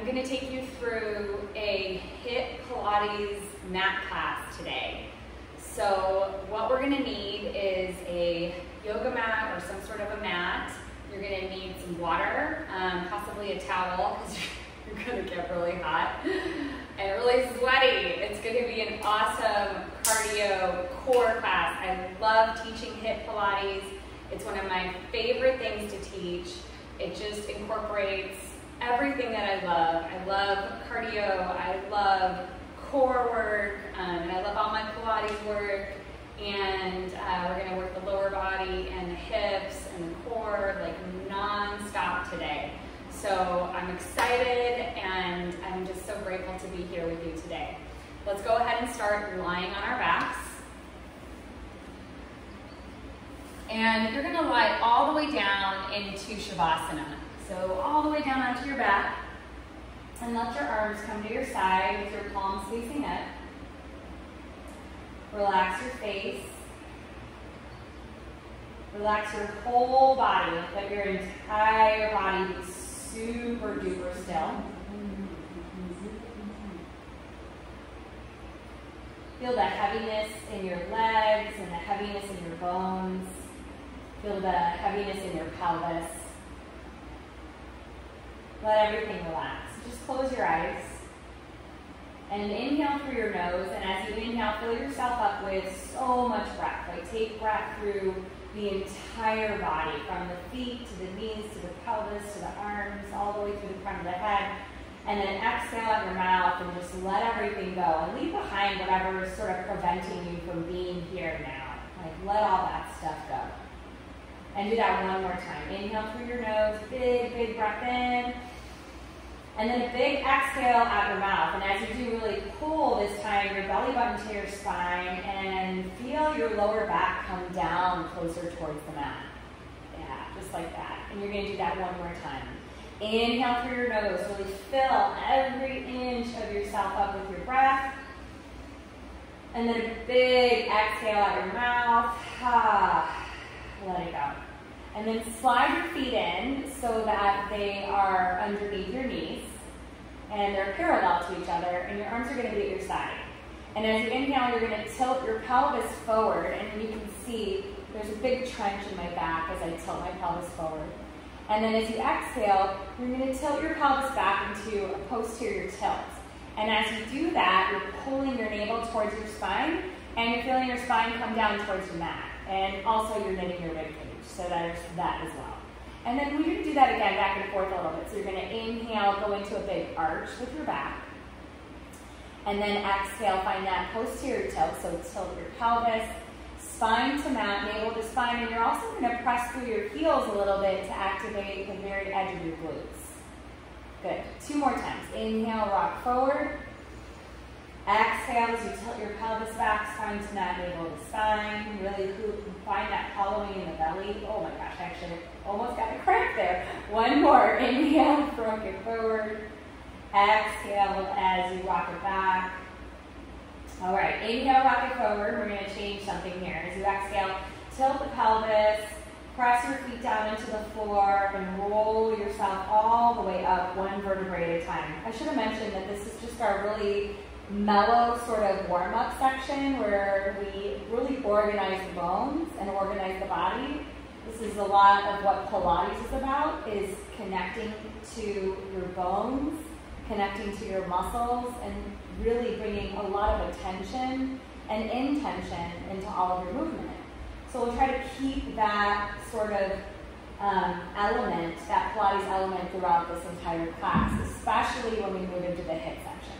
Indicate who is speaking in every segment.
Speaker 1: I'm going to take you through a HIIT Pilates mat class today. So what we're going to need is a yoga mat or some sort of a mat. You're going to need some water, um, possibly a towel because you're going to get really hot and really sweaty. It's going to be an awesome cardio core class. I love teaching HIIT Pilates. It's one of my favorite things to teach. It just incorporates everything that I love. I love cardio, I love core work, um, and I love all my Pilates work. And uh, we're gonna work the lower body and the hips and the core like non-stop today. So I'm excited and I'm just so grateful to be here with you today. Let's go ahead and start lying on our backs. And you're gonna lie all the way down into Shavasana. So all the way down onto your back. And let your arms come to your side with your palms facing up. Relax your face. Relax your whole body. Let your entire body be super duper still. Feel the heaviness in your legs and the heaviness in your bones. Feel the heaviness in your pelvis. Let everything relax. Just close your eyes. And inhale through your nose. And as you inhale, fill yourself up with so much breath. Like take breath through the entire body, from the feet to the knees to the pelvis to the arms, all the way through the front of the head. And then exhale out your mouth and just let everything go. And leave behind whatever is sort of preventing you from being here now. Like let all that stuff go. And do that one more time. Inhale through your nose, big, big breath in. And then a big exhale out your mouth. And as you do really pull this time, your belly button to your spine and feel your lower back come down closer towards the mat. Yeah, just like that. And you're going to do that one more time. Inhale through your nose. Really fill every inch of yourself up with your breath. And then a big exhale out your mouth. Let it go. And then slide your feet in so that they are underneath your knees and they're parallel to each other and your arms are going to be at your side. And as you inhale, you're going to tilt your pelvis forward and you can see there's a big trench in my back as I tilt my pelvis forward. And then as you exhale, you're going to tilt your pelvis back into a posterior tilt. And as you do that, you're pulling your navel towards your spine and you're feeling your spine come down towards your mat. And also you're knitting your rib cage. So there's that as well. And then we're going to do that again back and forth a little bit. So you're going to inhale, go into a big arch with your back. And then exhale, find that posterior tilt. So tilt your pelvis, spine to mat, navel to spine. And you're also going to press through your heels a little bit to activate the very edge of your glutes. Good. Two more times. Inhale, rock forward. Exhale as you tilt your pelvis back, spine to mat, navel to spine. Really find that hollowing in the belly. Oh my gosh, actually almost got a cramp there. One more. Inhale, rock it forward. Exhale as you rock it back. All right, inhale, rock it forward. We're going to change something here. As you exhale, tilt the pelvis, press your feet down into the floor, and roll yourself all the way up one vertebrae at a time. I should have mentioned that this is just our really mellow sort of warm-up section where we really organize the bones and organize the body. This is a lot of what Pilates is about, is connecting to your bones, connecting to your muscles, and really bringing a lot of attention and intention into all of your movement. So we'll try to keep that sort of um, element, that Pilates element throughout this entire class, especially when we move into the HIIT section.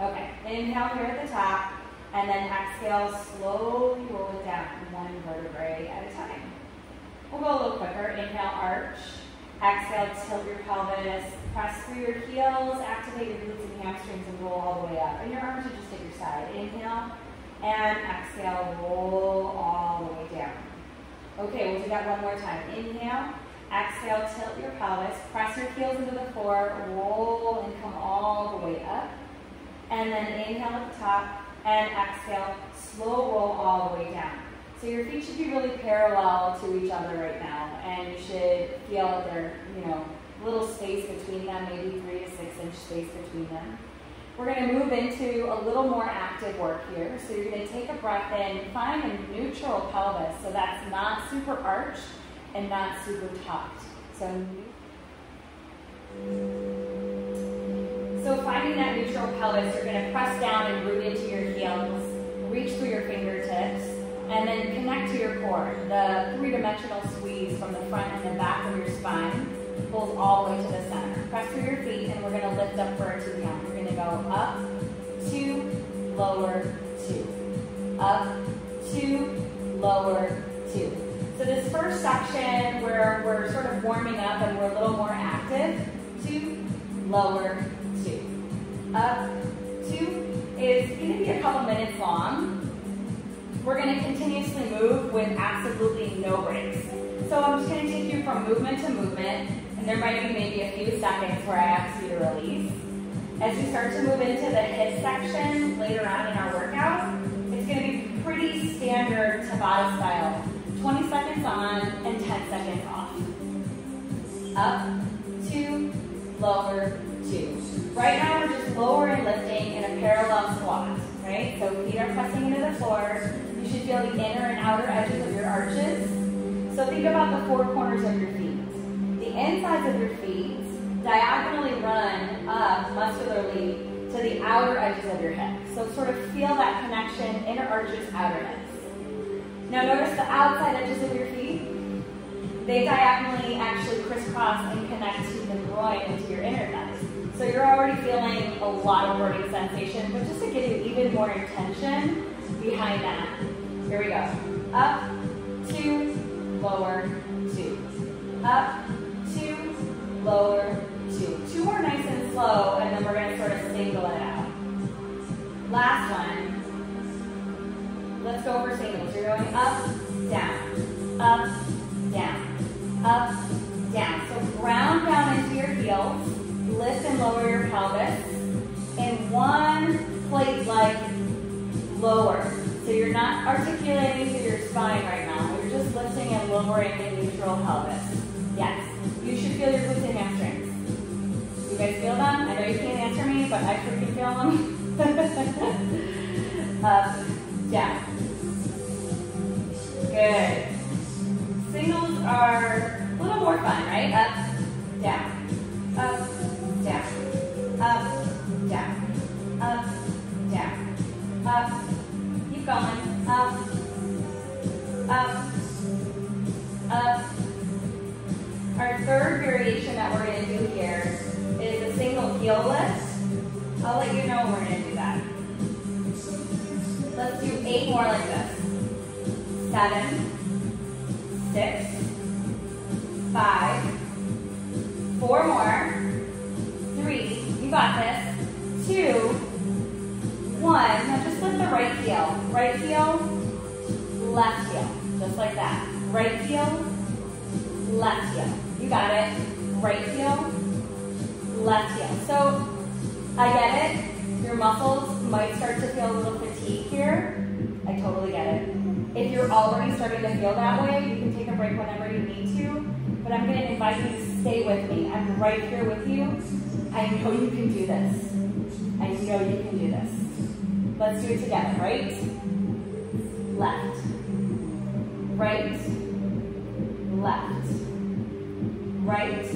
Speaker 1: Okay, inhale here at the top, and then exhale, slowly roll it down, one vertebrae at a time. We'll go a little quicker. Inhale, arch. Exhale, tilt your pelvis. Press through your heels, activate your glutes and hamstrings, and roll all the way up. And your arms are just at your side. Inhale, and exhale, roll all the way down. Okay, we'll do that one more time. Inhale, exhale, tilt your pelvis. Press your heels into the floor, roll and come all the way up and then inhale at the top, and exhale, slow roll all the way down. So your feet should be really parallel to each other right now, and you should feel that they're, you know, little space between them, maybe three to six inch space between them. We're going to move into a little more active work here. So you're going to take a breath in, find a neutral pelvis. So that's not super arched and not super tucked. So, so finding that neutral pelvis, you're going to press down and root into your heels, reach through your fingertips, and then connect to your core. The three-dimensional squeeze from the front and the back of your spine pulls all the way to the center. Press through your feet, and we're going to lift up for a two count. We're going to go up, two, lower, two. Up, two, lower, two. So this first section where we're sort of warming up and we're a little more active, two, lower, two. Up, two is going to be a couple minutes long. We're going to continuously move with absolutely no breaks. So I'm just going to take you from movement to movement, and there might be maybe a few seconds where I ask you to release. As you start to move into the HIIT section later on in our workout, it's going to be pretty standard Tabata style. 20 seconds on and 10 seconds off. Up, two, lower, two. Right now we're just lower and lifting in a parallel squat, right? So feet are pressing into the floor. Should feel the inner and outer edges of your arches. So think about the four corners of your feet. The insides of your feet diagonally run up muscularly to the outer edges of your hips. So sort of feel that connection, inner arches, outer hips. Now notice the outside edges of your feet. They diagonally actually crisscross and connect to the groin and to your inner thighs. So you're already feeling a lot of burning sensation, but just to give you even more intention behind that. Here we go. Up, two, lower, two. Up, two, lower, two. Two more nice and slow, and then we're going to sort of single it out. Last one. Let's go over singles. You're going up, down, up, down, up, down. So ground down into your heels. Lift and lower your pelvis. In one plate like lower. So you're not articulating through your spine right now. You're just lifting and lowering the neutral pelvis. Yes. You should feel your glutes and hamstrings. You guys feel them? I know you can't answer me, but I sure can feel them. Uh, up, down. Good. Singles are a little more fun, right? Up, down, Stay with me. I'm right here with you. I know you can do this. I know you can do this. Let's do it together. Right, left, right, left, right,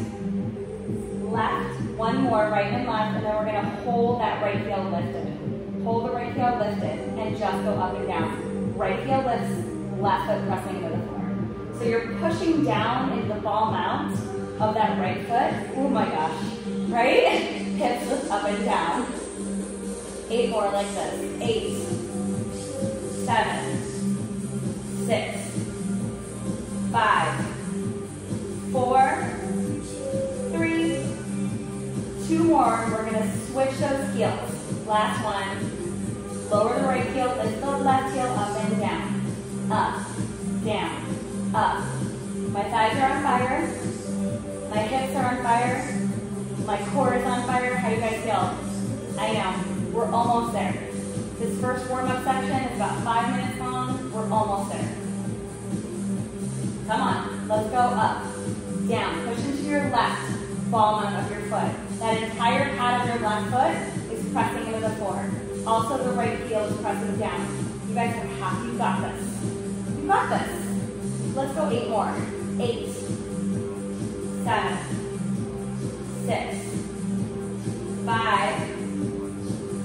Speaker 1: left. One more, right and left, and then we're to hold that right heel lifted. Hold the right heel lifted, and just go up and down. Right heel lifts, left foot pressing into the floor. So you're pushing down into the ball mount of that right foot. Oh my gosh, right? Hips lift up and down. Eight more like this. Eight, seven, six, five, four, three, two more. We're gonna switch those heels. Last one. Lower the right heel, lift the left heel up and down. Up, down, up. My thighs are on fire. Fire. My core is on fire. How do you guys feel? I know. We're almost there. This first warm-up section is about five minutes long. We're almost there. Come on. Let's go up, down. Push into your left. ball of your foot. That entire pad of your left foot is pressing into the floor. Also the right heel is pressing down. You guys are happy. You got this. You got this. Let's go eight more. Eight, seven, six, five,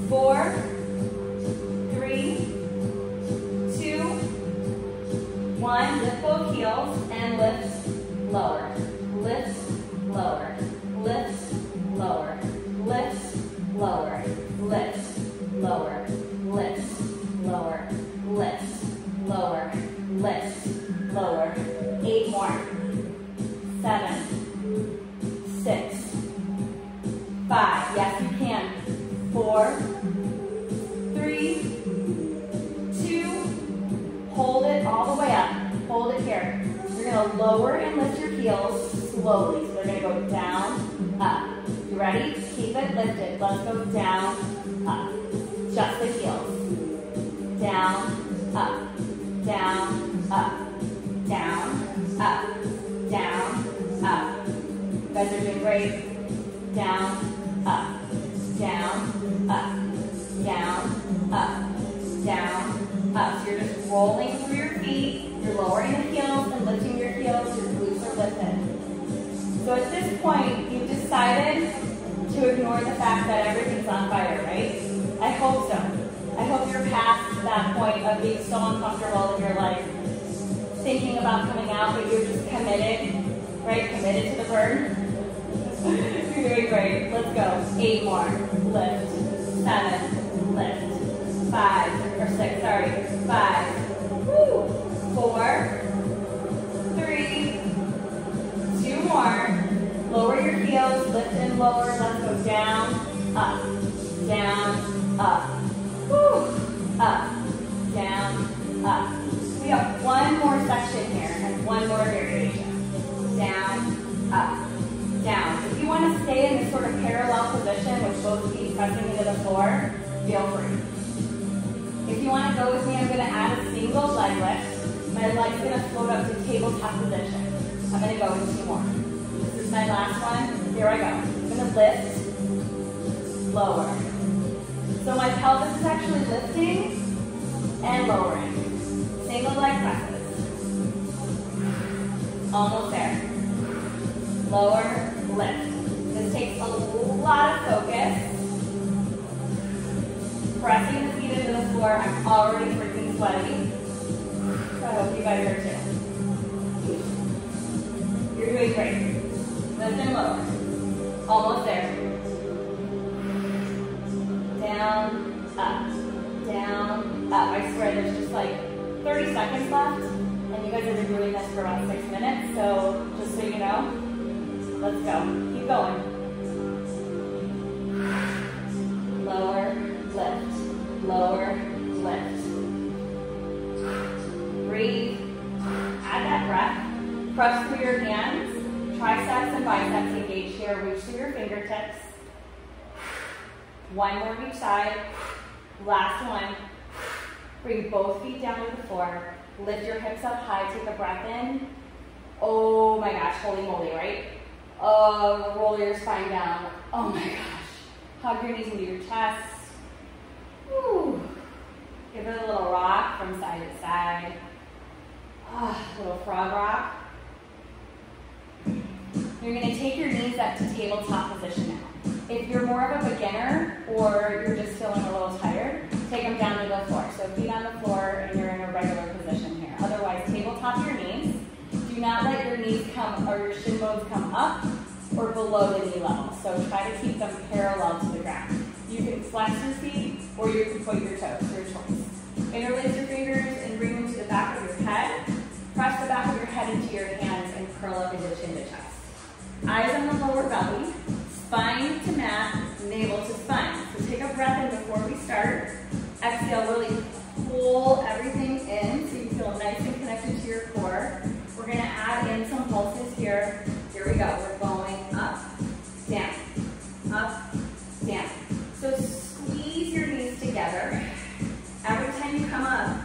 Speaker 1: four, three, two, one. Lift both heels and lift lower. Lift, lower. Lift, lower. Lift, lower. Lift, lower. Lift, lower. Lift, lower. Lift, lower. Eight more. Seven, five. Yes, you can. Four, three, two, hold it all the way up. Hold it here. You're gonna lower and lift your heels slowly. So they're gonna go down, up. You ready? Keep it lifted. Let's go down, up. Just the heels. Down, up, down, up, down, up, down, up. You guys are doing great. Down, up, down, up, down, up, down, up. So you're just rolling through your feet. You're lowering the heels and lifting your heels. Your glutes are lifted. So at this point, you've decided to ignore the fact that everything's on fire, right? I hope so. I hope you're past that point of being so uncomfortable in your life, thinking about coming out, but you're just committed, right? Committed to the burn. You're great. Let's go. Eight more. Lift. Seven. Lift. Five. Or six, sorry. Five. Woo. Four. Three. Two more. Lower your heels. Lift and lower. Let's go down. Up. Down. Up. Woo. Up. Down. Up. Sort of parallel position with both feet pressing into the floor, feel free. If you want to go with me, I'm going to add a single leg lift. My leg's going to float up to tabletop position. I'm going to go with two more. This is my last one. Here I go. I'm going to lift, lower. So my pelvis is actually lifting and lowering. Single leg presses. Almost there. Lower, lift. This takes a lot of focus. Pressing the feet into the floor. I'm already freaking sweaty. So I hope you guys are too. You're doing great. Lift and lower. Almost there. Down, up, down, up. I swear there's just like 30 seconds left. And you guys have been doing this for about six minutes. So just so you know, Let's go. Keep going. Lower, lift. Lower, lift. Breathe. Add that breath. Press through your hands. Triceps and biceps engage here. Reach through your fingertips. One more each side. Last one. Bring both feet down to the floor. Lift your hips up high. Take a breath in. Oh my gosh, holy moly, right? Uh, roll your spine down. Oh my gosh. Hug your knees into your chest. Woo. Give it a little rock from side to side. Ah, little frog rock. You're going to take your knees up to tabletop position now. If you're more of a beginner or you're just feeling a little tired, take them down to the floor. So feet on the floor and you're in a regular position here. Otherwise, tabletop your knees. Not let your knees come or your shin bones come up or below the knee level. So try to keep them parallel to the ground. You can flex your feet or you can point your toes, your choice. Interlace your fingers and bring them to the back of your head. Press the back of your head into your hands and curl up into chin to chest. Eyes on the lower belly, spine to mat, navel to spine. So take a breath in before we start. Exhale, really pull everything in so you feel nice and connected to your core. Add in some pulses here. Here we go, we're going up, down, up, down. So squeeze your knees together. Every time you come up,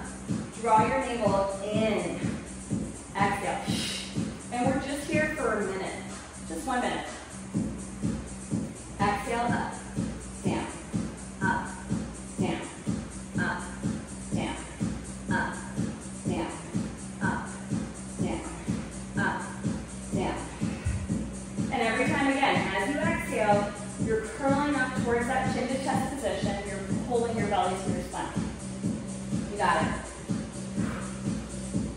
Speaker 1: draw your navel in. Exhale. And we're just here for a minute, just one minute. you're curling up towards that chin to chest position. You're pulling your belly to your spine. You got it.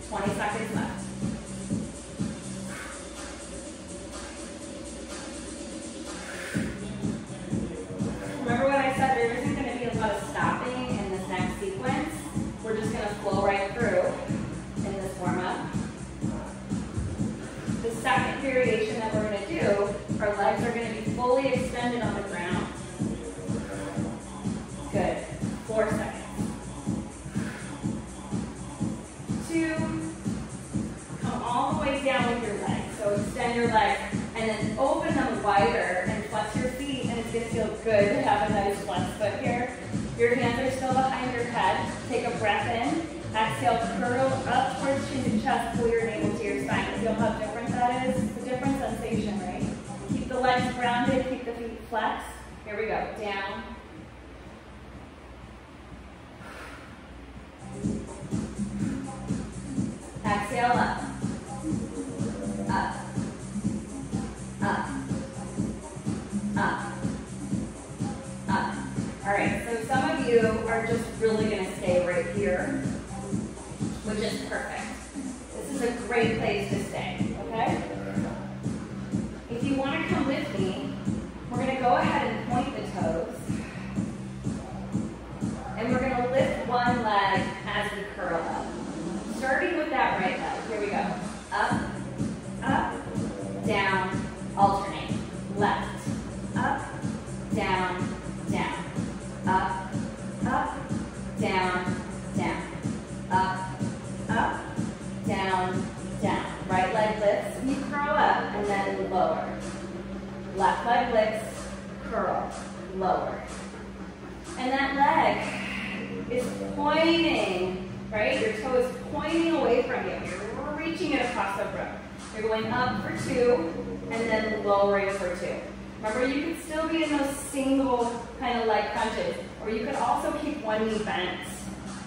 Speaker 1: 20 seconds left. Remember what I said, there isn't going to be a lot of stopping in this next sequence. We're just going to flow right through. Breath in. Exhale, curl up towards chin to chest, pull your navel to your spine. Feel how different that is? It's a different sensation, right? Keep the legs grounded, keep the feet flexed. Here we go. Down,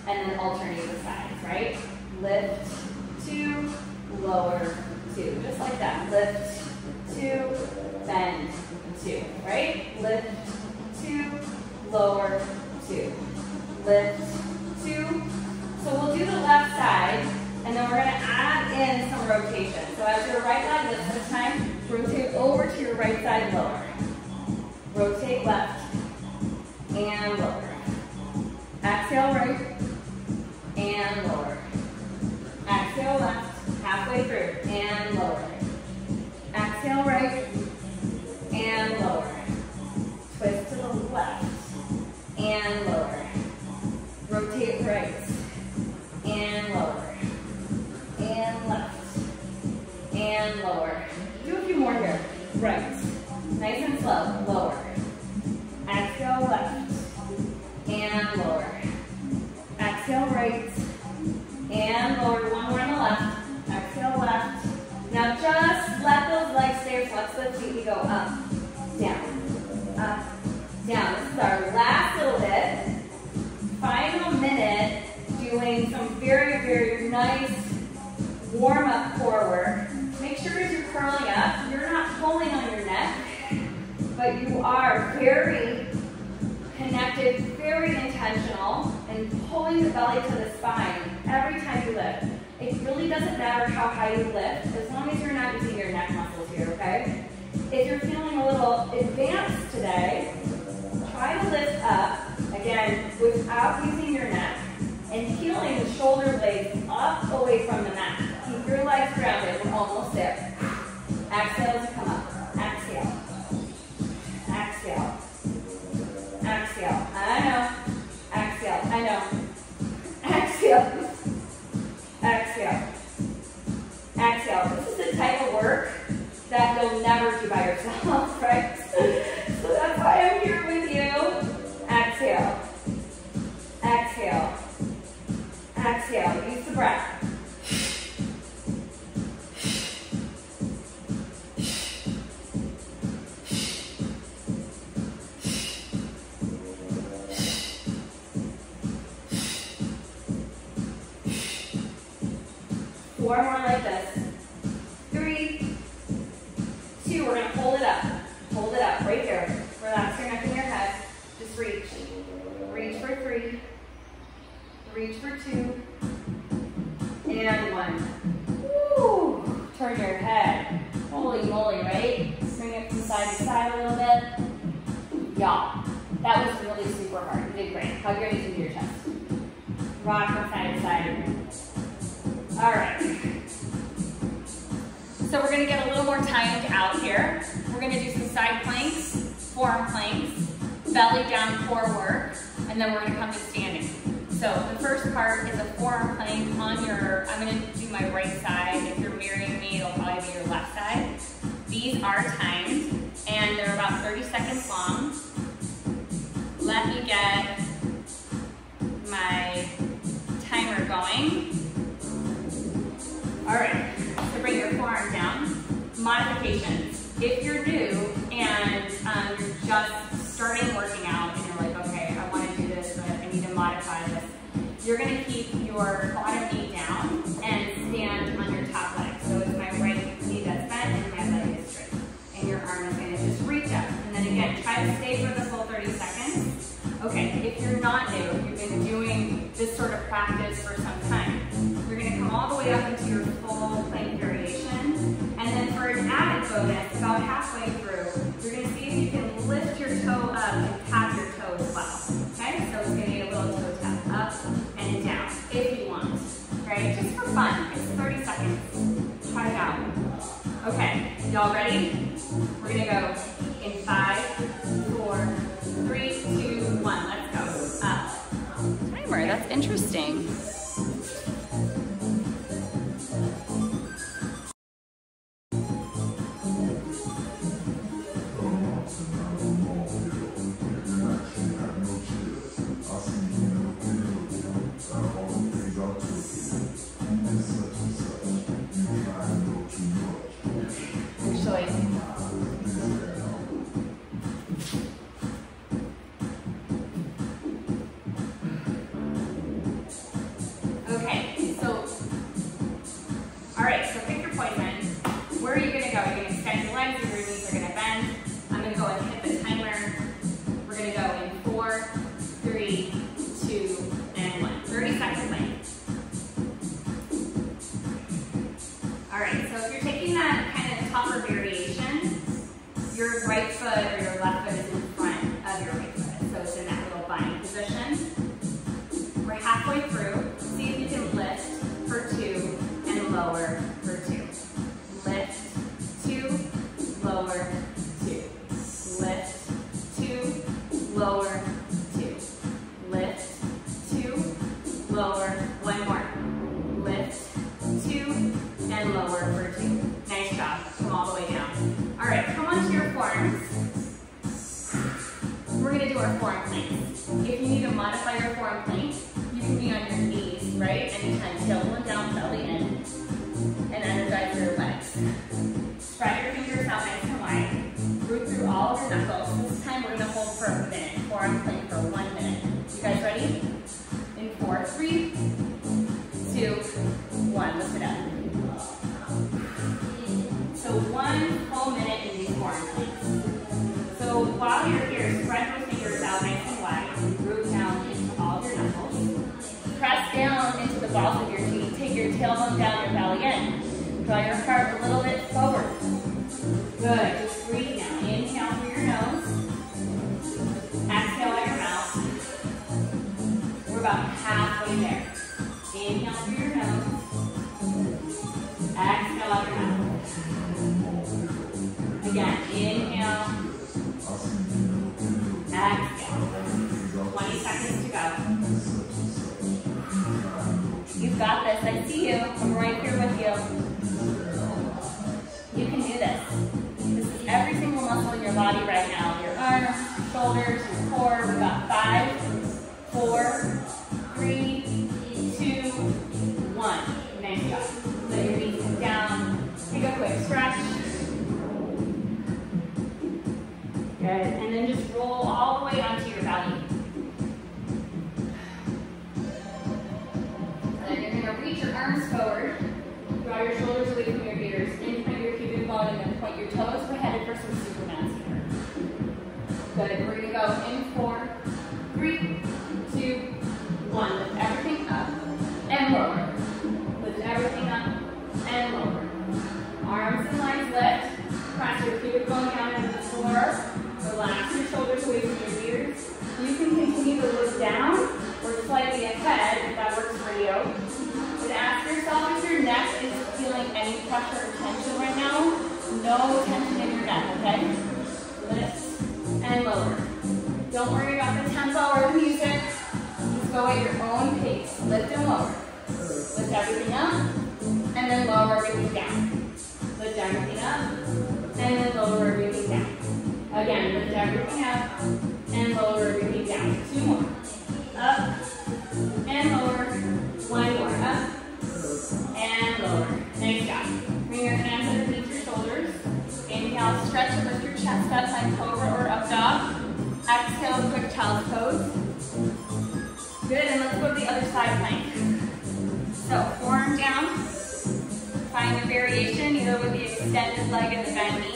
Speaker 1: and then alternate the sides, right? Lift, two, lower, two. Just like that. Lift, two, bend, two, right? Lift, two, lower, two. Lift, two, so we'll do the left side, and then we're to add in some rotation. So as your right leg lifts this time, rotate over to your right side lower. Rotate left and lower. Exhale right and lower. Exhale left, halfway through, and lower. Exhale right and lower. Twist to the left and lower. Rotate right and lower, and left, and lower. Do a few more here. Right, nice and slow, lower. Exhale left, and lower. Exhale right, and lower. One more on the left. Exhale left. Now just let those legs stay flexed. Let's see, we go up, down, up, down. This is our last little bit. Final minute doing some very, very nice warm-up core work. Make sure as you're curling up, you're not pulling on your neck, but you are very connected, very intentional, and pulling the belly to the spine every time you lift. It really doesn't matter how high you lift, as long as you're not using your neck muscles here, okay? If you're feeling a little advanced today, try to lift up, again, without using your neck, and peeling the shoulder blades up away from the mat. Keep your legs grounded. We're almost there. Exhale to come up. Exhale. I know. Exhale. I know. Exhale. You've been doing this sort of practice for some time, you're going to come all the way up into your full plank variation. And then for an added bonus, about halfway through, you're going to see if you can lift your toe up and tap your toe as well. Okay, so it's going to be a little toe tap up and down if you want. Right, just for fun. It's 30 seconds. Try it out. Okay, y'all ready? We're going to go Gonna do our forearm planks. If you need to modify your forearm plank, you can be on your knees, right? Anytime, tailbone down, belly in, and energize your legs. Spread your fingers out nice and wide. Root through all of your knuckles. This time we're gonna hold for a minute. Forearm plank for one minute. You guys ready? In four, three, two, one. Lift it up. So one full minute in these forearm planks. So while you're here, spread nice and wide. Root down into all of your knuckles. Press down into the balls of your feet. Take your tailbone down, your belly in. Draw your heart a little bit forward. Good. Just breathe now. Inhale through your nose. Exhale out your mouth. We're about halfway there. Inhale through your nose. Exhale out your mouth. Again, inhale. 20 to go. You've got this. I see you. I'm right here with you. You can do this. This is every single muscle in your body right now. Your arms, shoulders, your core. We've got five, four, three, two, one. Nice job. Let your knees come down. Take a quick stretch. Good. And then just roll all the way draw your shoulders away from your ears, in through your pubic bone, and then point your toes. We're headed for some Superman skirts. Good. We're going to go in four, three, two, one. Lift everything up and lower. Lift everything up and lower. Arms and legs lift. Press your pubic bone down into the floor. leg in the bend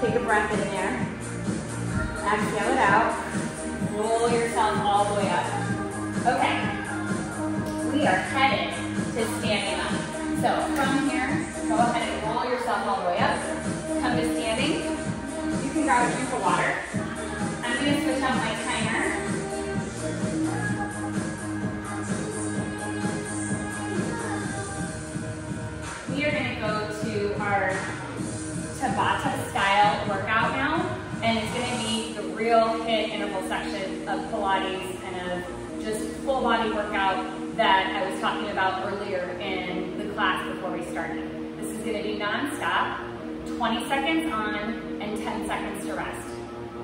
Speaker 1: Take a breath in there. Exhale it out. Roll yourself all the way up. Okay. We are headed to standing up. So from here, go ahead and roll yourself all the way up. Come to standing. You can grab a drink of water. I'm going to switch out my timer. Tabata style workout now, and it's gonna be the real HIIT interval section of Pilates and of just full body workout that I was talking about earlier in the class before we started. This is gonna be nonstop, 20 seconds on and 10 seconds to rest.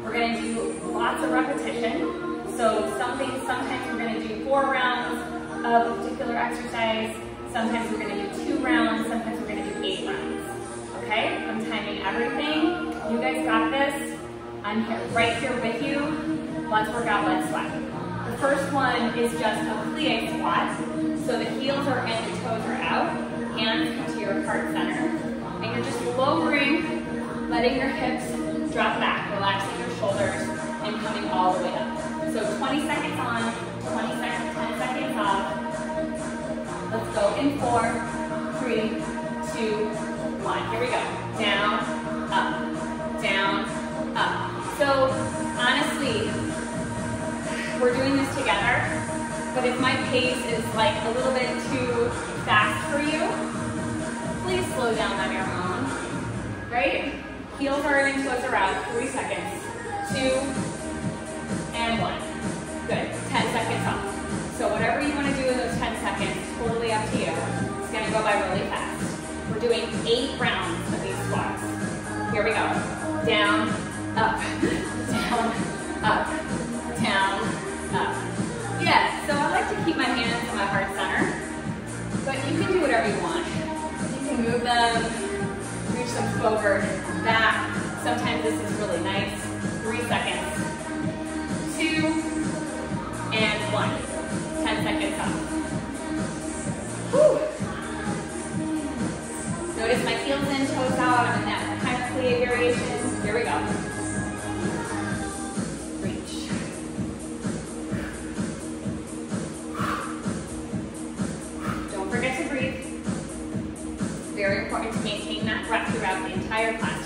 Speaker 1: We're gonna do lots of repetition. So something, sometimes we're gonna do four rounds of a particular exercise, sometimes we're gonna do two rounds, sometimes we're gonna do eight rounds, okay? timing everything. You guys got this. I'm here, right here with you. Let's work out, let's sweat. The first one is just a plie squat. So the heels are in, the toes are out. Hands come to your heart center. And you're just lowering, letting your hips drop back, relaxing your shoulders, and coming all the way up. So 20 seconds on, 20 seconds, 10 seconds off. Let's go in four, three, two, one. Here we go. Down, up, down, up. So honestly, we're doing this together, but if my pace is like a little bit too fast for you, please slow down on your own, right? Heels are in, toes are out, three seconds, two, and one. Good, 10 seconds off. So whatever you wanna do in those 10 seconds, totally up to you. It's gonna go by really fast. We're doing eight rounds. Here we go. Down, up, down, up, down, up. Yeah, so I like to keep my hands in my heart center, but you can do whatever you want. You can move them, reach them forward, back. Sometimes this is really nice. Three seconds. Two, and one. Ten seconds up. Whew. Notice my heels in, toes out. I'm in that plie. Here we go. Reach. Don't forget to breathe. Very important to maintain that breath throughout the entire class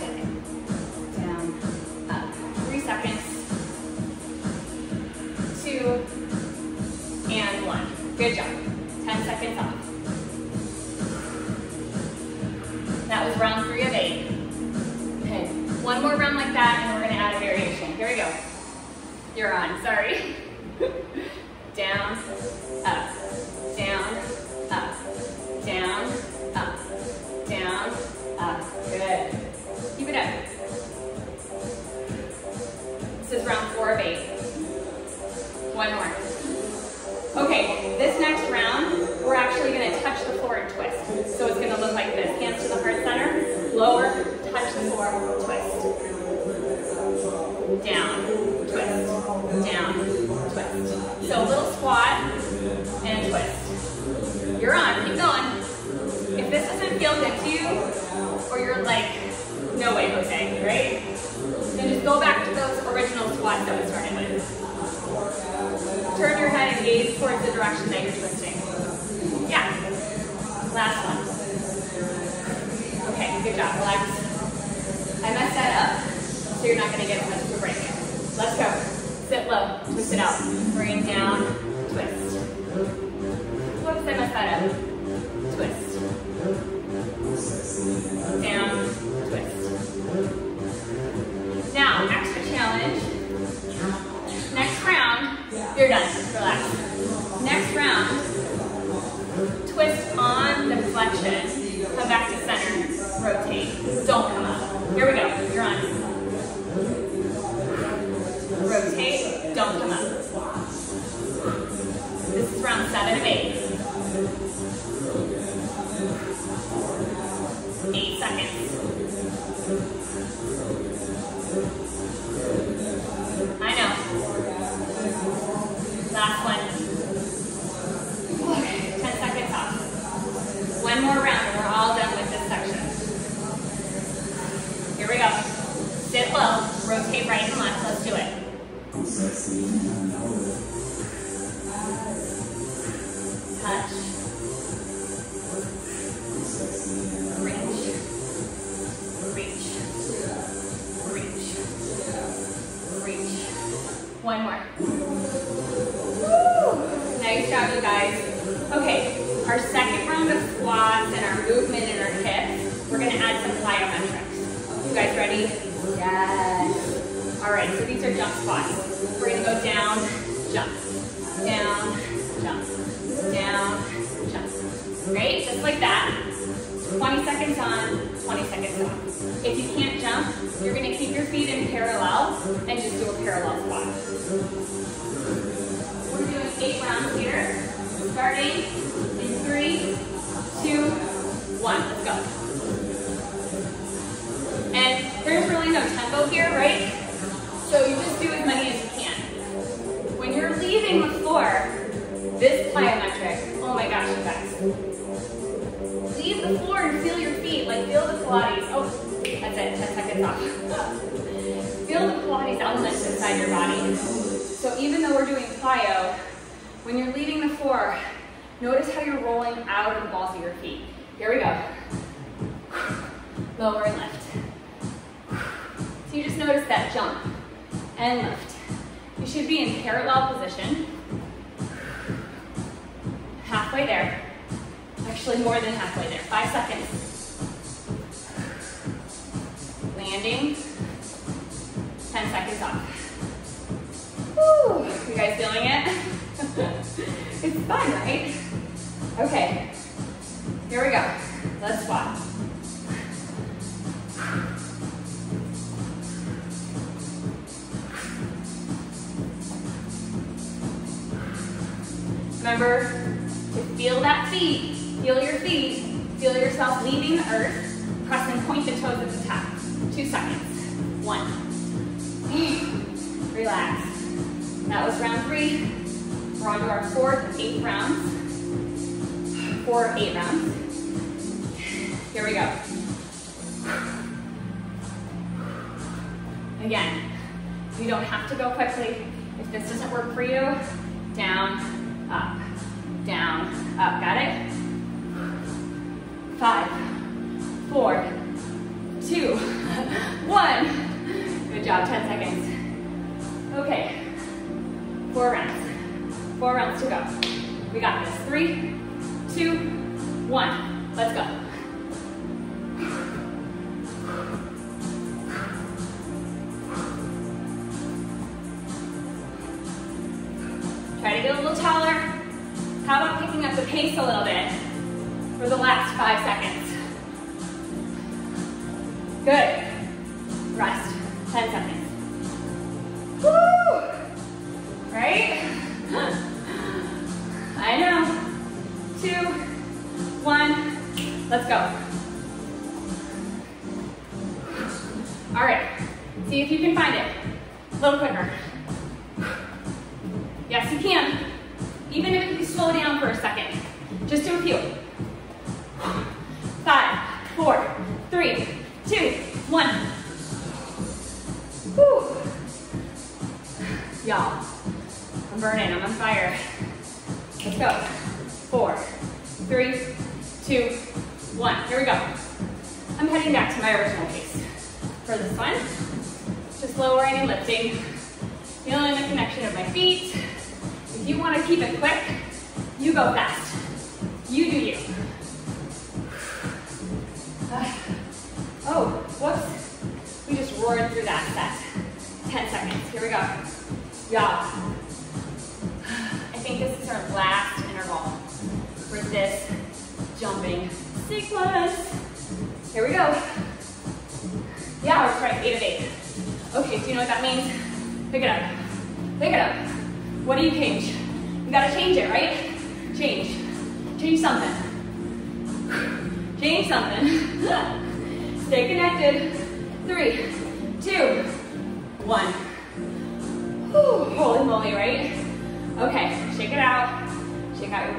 Speaker 1: two, one. Let's go. Try to get a little taller. How about picking up the pace a little bit?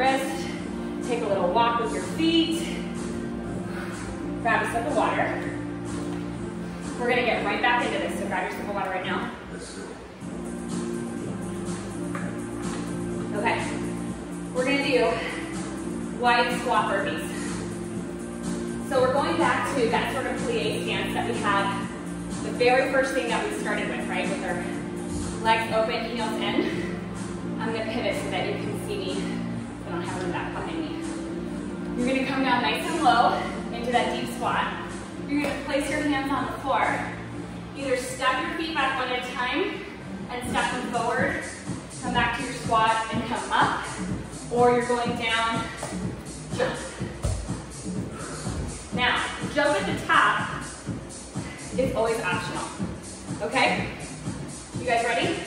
Speaker 1: wrist. Take a little walk with your feet. Grab a sip of water. We're gonna get right back into this, so grab your sip of water right now. Okay, we're gonna do wide squat burpees. So we're going back to that sort of plie stance that we had the very first thing that we started with, right? With our legs open, heels in. I'm gonna pivot so that you can You're gonna come down nice and low into that deep squat. You're gonna place your hands on the floor. Either step your feet back one at a time and step them forward, come back to your squat and come up, or you're going down, jump. Now, jump at the top is always optional, okay? You guys ready?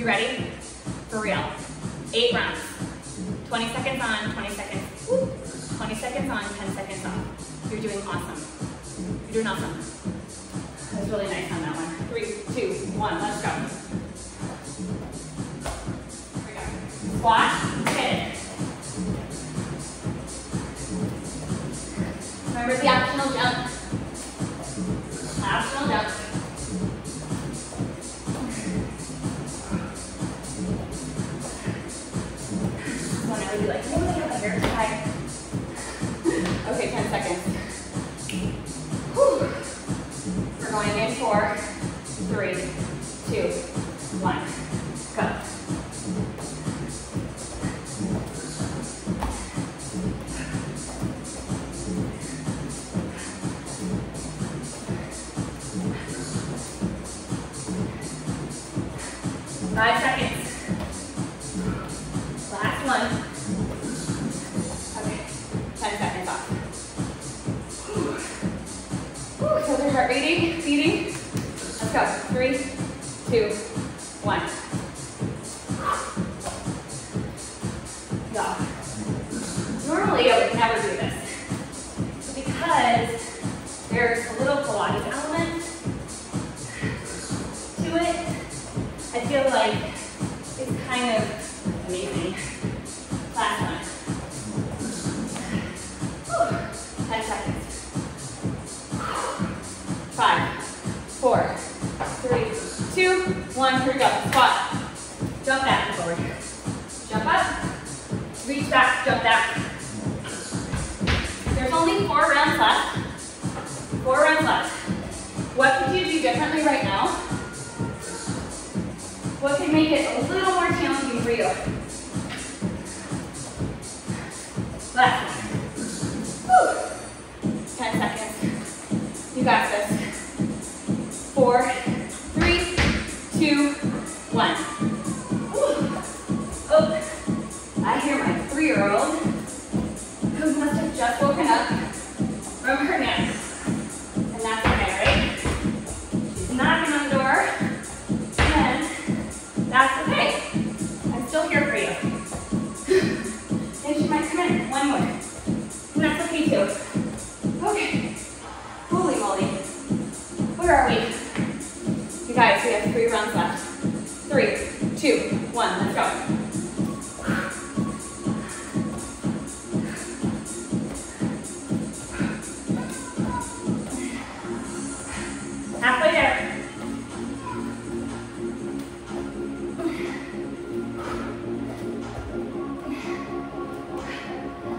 Speaker 1: You ready? For real. Eight rounds. 20 seconds on, 20 seconds, whoop, 20 seconds on, 10 seconds off. You're doing awesome. You're doing awesome. That was really nice on that one. Three, two, one, let's go. Here we go. Squat, hit it. Remember the optional jump. Optional jump. be like, hair tie. Okay, 10 seconds. Whew. We're going in four, three, two, one. Go. Five seconds. Start reading, eating. Let's go. Three, two, one.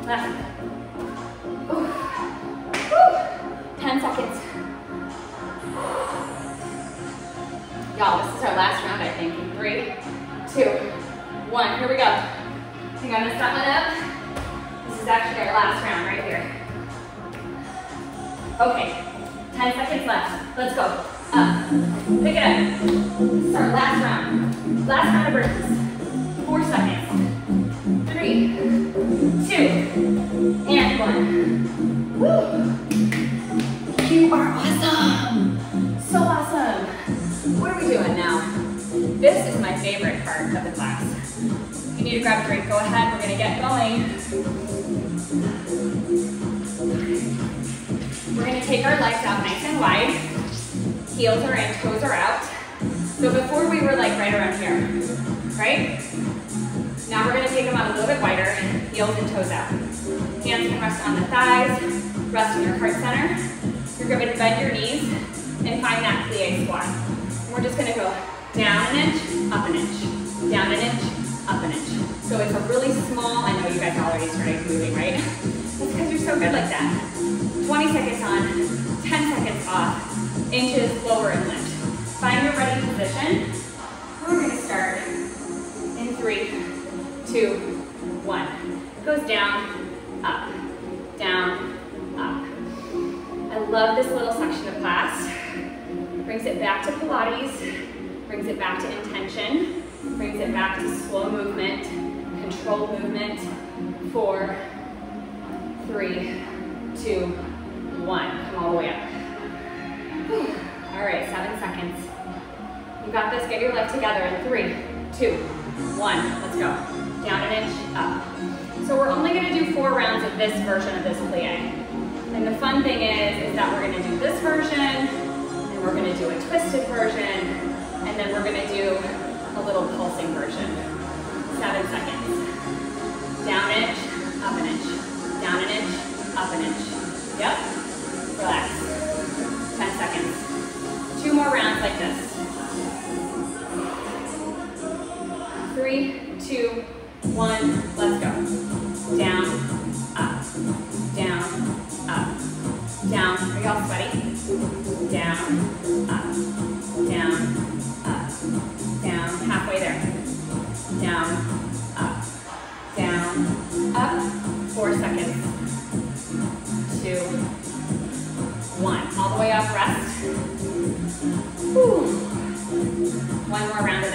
Speaker 1: Latin. nice and wide. Heels are in, toes are out. So before we were like right around here, right? Now we're gonna take them out a little bit wider, heels and toes out. Hands can rest on the thighs, rest in your heart center. You're gonna bend your knees and find that plie squat. And we're just gonna go You got this, get your leg together in three, two, one, let's go. Down an inch, up. So we're only gonna do four rounds of this version of this plie. And the fun thing is, is that we're gonna do this version, and we're gonna do a twisted version, and then we're gonna do a little pulsing version. Seven seconds. Down an inch, up an inch, down an inch, up an inch. Yep, relax. 10 seconds. Two more rounds like this. Three, two, one, let's go. Down, up, down, up, down. Are y'all sweaty? Down, up, down, up, down. Halfway there. Down, up, down, up. Four seconds. Two, one. All the way up, rest. Whew. One more round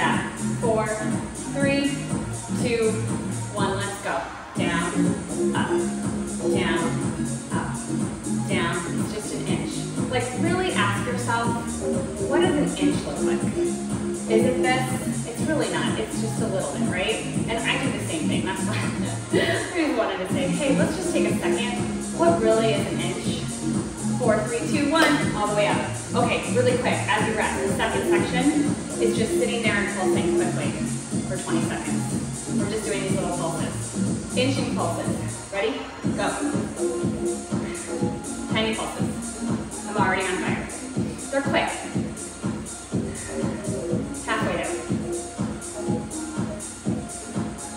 Speaker 1: go. Down, up, down, up, down. Just an inch. Like really ask yourself, what does an inch look like? Is it this? It's really not. It's just a little bit, right? And I do the same thing. That's why I just wanted to say, hey, let's just take a second. What really is an inch? Four, three, two, one, all the way up. Okay, really quick, as you rest, the second section is just sitting there and pulsing quickly for 20 seconds. We're just doing these little pulses. Inching pulses. Ready? Go. Tiny pulses. I'm already on fire. They're quick. Halfway there.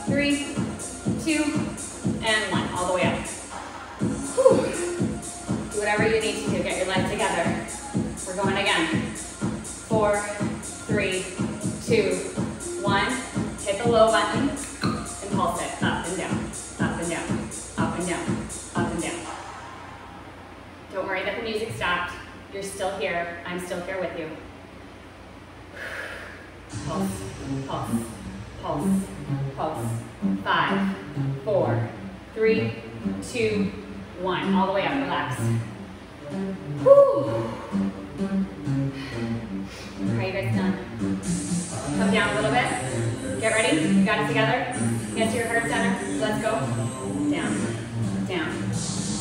Speaker 1: Three, two, and one. All the way up. Whew. Do whatever you need to do. Get your legs together. We're going again. Four, three, two, one. Hit the low button and pulse it that the music stopped. You're still here. I'm still here with you. Pulse, pulse, pulse, pulse. Five, four, three, two, one. All the way up. Relax. Whew. Are you guys done? Come down a little bit. Get ready. You got it together? Get to your heart center. Let's go. Down, down,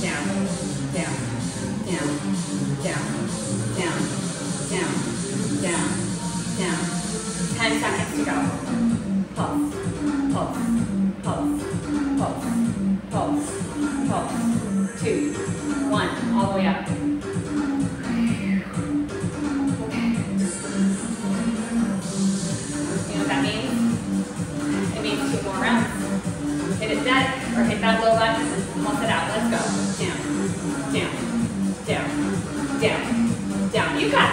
Speaker 1: down, down, down, down, down, down, down, down. Ten seconds to go. Pulse, pulse, pulse, pulse, pulse, pulse. Two, one. All the way up.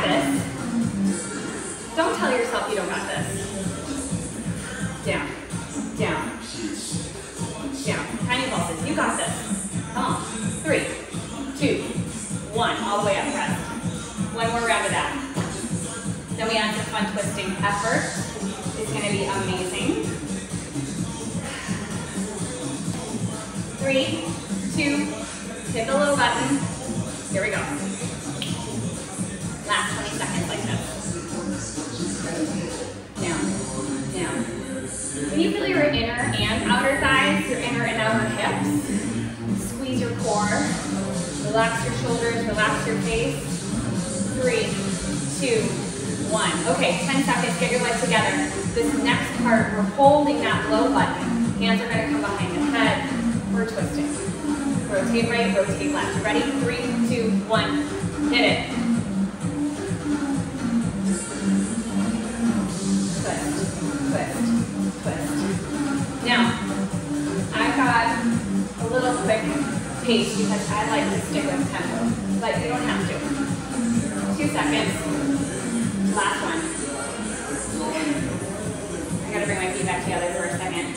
Speaker 1: This. Don't tell yourself you don't got this. Down, down, down. Tiny pulses. You got this. Come on. Three, two, one. All the way up. Rest. One more round of that. Then we add some fun twisting effort. It's going to be amazing. Three, two, hit the little button. Here we go. Feel your inner and outer thighs, your inner and outer hips, squeeze your core, relax your shoulders, relax your face. Three, two, one. Okay, 10 seconds, get your legs together. This next part, we're holding that low button. Hands are gonna come behind the head. We're twisting. Rotate right, rotate left. Ready? Three, two, one. Hit it. Twist. Now, I've got a little quick pace because I like to stick with tempo, but you don't have to. Two seconds. Last one. I gotta bring my feet back together for a second.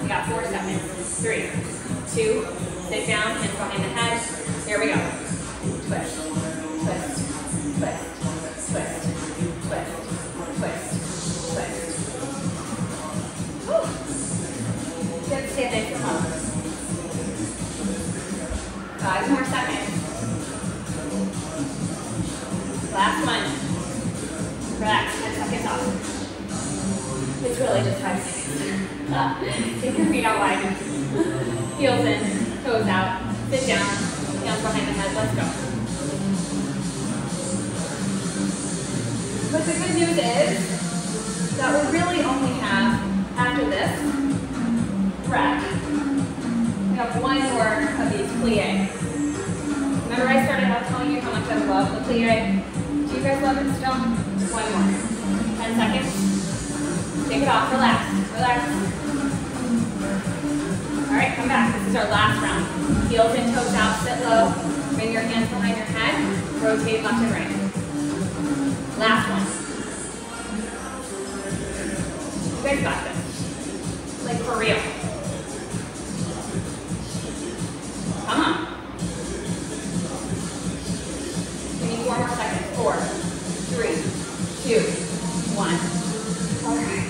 Speaker 1: We got four seconds. Three, two, sit down, hands behind the head. There we go. Twist, Five more seconds. Last one. Relax, 10 seconds off. It's really just five seconds. Take your feet out wide. Heels in, toes out. Sit down, hands behind the head. Let's go. But the good news is that we really only have, after this breath, we have one more of these plie. Remember I started out telling you how much I love the plie? Do you guys love it still? One more. 10 seconds. Take it off, relax, relax. All right, come back. This is our last round. Heels and toes out, sit low. Bring your hands behind your head. Rotate left and right. Last one. You guys got this. Like for real. Come on. Four. Three, two, one. Okay.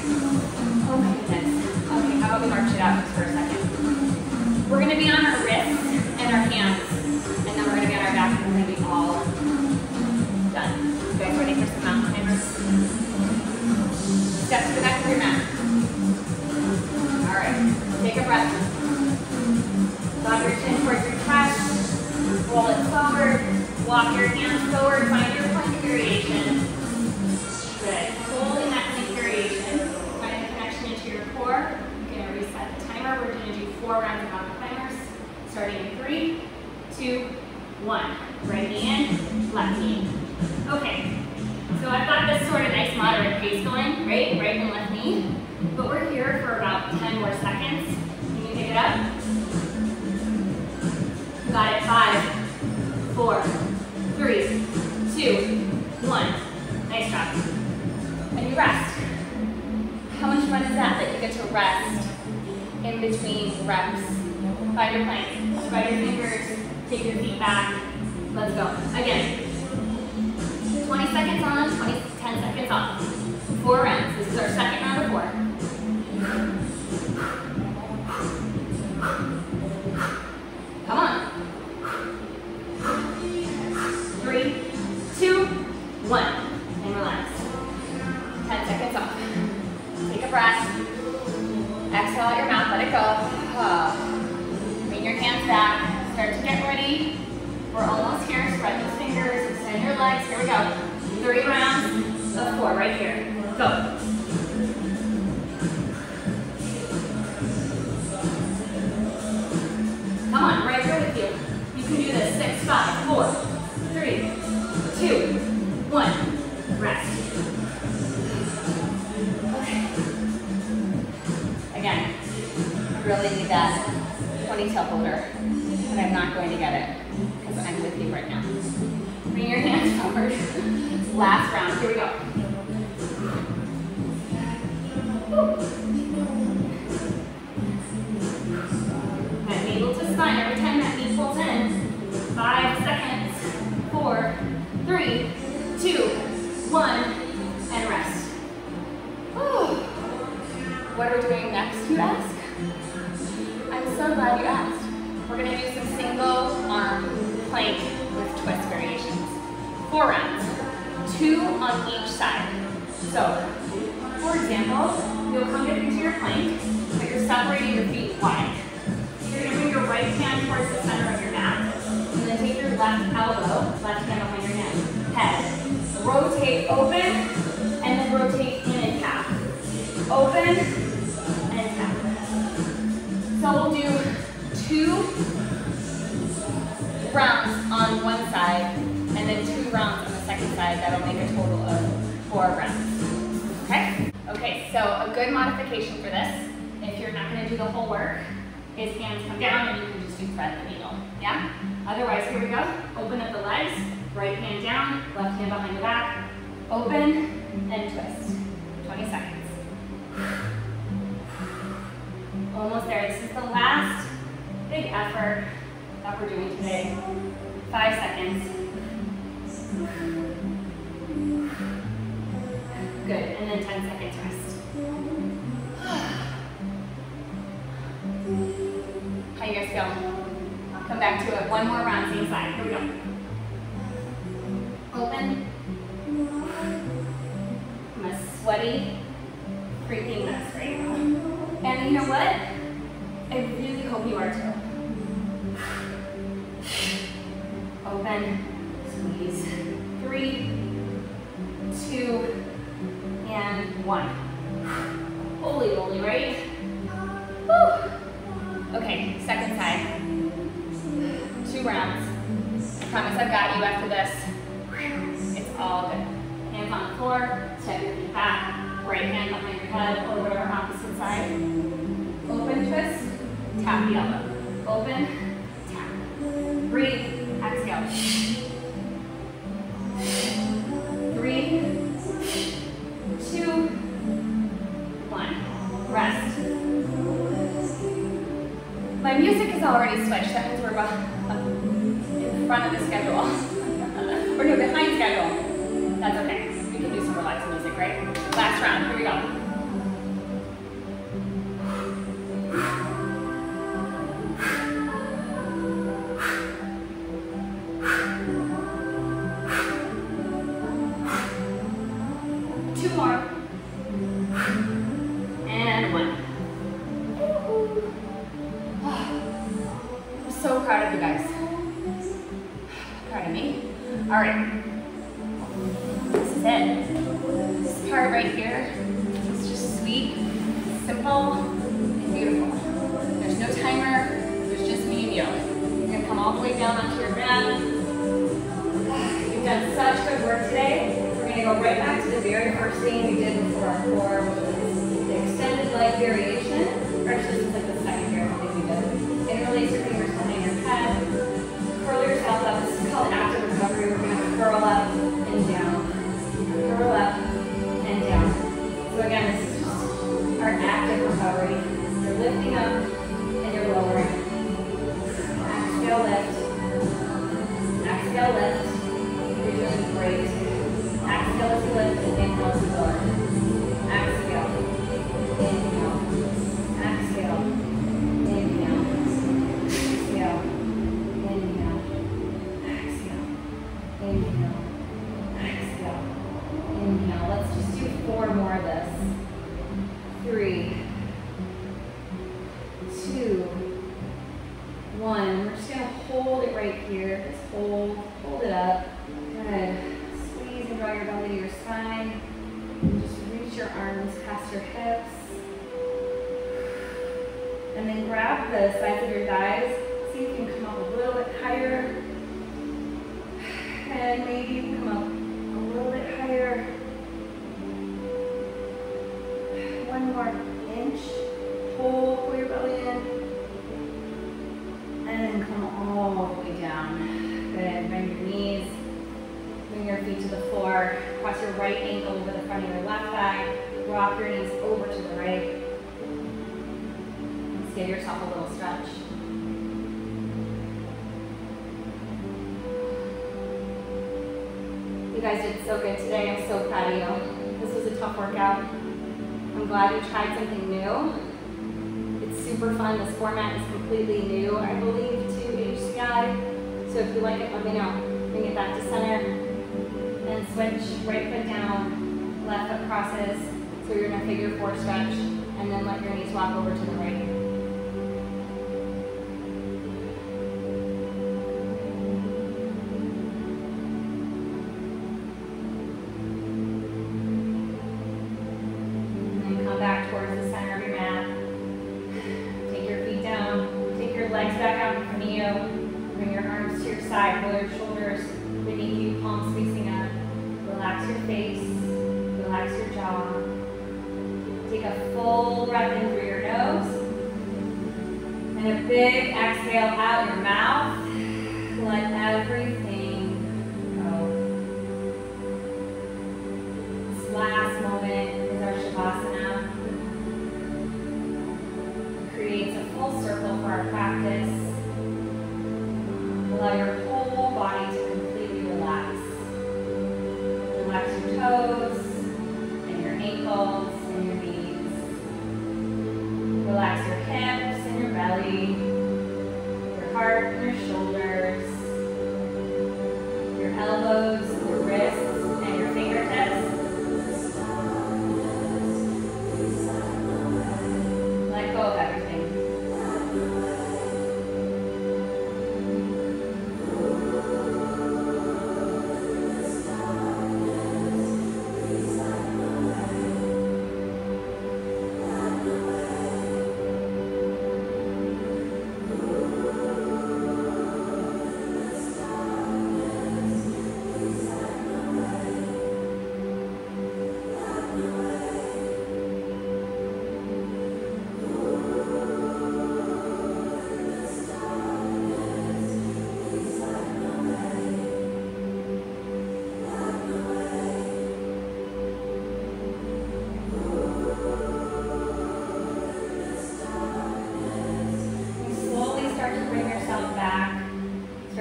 Speaker 1: Okay, how about we march it out for a second? We're gonna be on our wrists and our hands, and then we're gonna be on our back, and we're gonna be all done. You guys ready for some mountain climbers? Step to the back of your mat. All right, take a breath. Lob your chin towards your chest. Roll it forward. Walk your hands one. Right in, left knee. Okay. So I've got this sort of nice moderate pace going, right? Right and left knee. But we're here for about 10 more seconds. Can you pick it up? Got it. Five, four, three, two, one. Nice job. And you rest. How much fun is that that you get to rest in between reps? Find your plank. Spread your fingers. Take your feet back. Let's go. Again. 20 seconds on, 20, 10 seconds off. Four rounds. This is our second round Five, four, three, two, one. Rest. Okay. Again, I really need that ponytail holder, but I'm not going to get it because I'm with you right now. Bring your hands forward. Last round. Here we go. That Four, three, two, one, and rest. Whew. What are we doing next, you ask? I'm so glad you asked. We're gonna do some single arm plank with twist variations. Four rounds, two on each side. So, for example, you'll come into your plank, but you're separating your feet wide. You're gonna bring your right hand Rotate open, and then rotate in and tap. Open, and tap. So we'll do two rounds on one side and then two rounds on the second side. That'll make a total of four rounds. Okay? Okay, so a good modification for this, if you're not gonna do the whole work, is hands come down and you can just do thread the needle. Yeah? Otherwise, here we go. Open up the legs, right hand down, left hand behind the back, open and twist. 20 seconds. Almost there. This is the last big effort that we're doing today. Five seconds. Good, and then 10 seconds rest. How you guys feel? Come back to it. One more round, same side. Here we go. Open. I'm a sweaty freaking mess right now. And you know what? I really hope you are too. Open, squeeze. Three, two, and one. Holy moly, right? Woo. Okay, second side. Two rounds. I promise I've got you after this. All good. Hands on the floor, step your feet back, right hand behind your head, over our opposite side. Open twist, tap the elbow. Open, tap. Breathe, exhale. Three, two, one. Rest. My music is already switched. That means we're in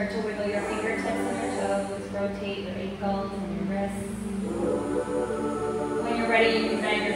Speaker 1: Start to wiggle your fingertips and your toes. Rotate your ankles and your wrists. When you're ready, you can bend your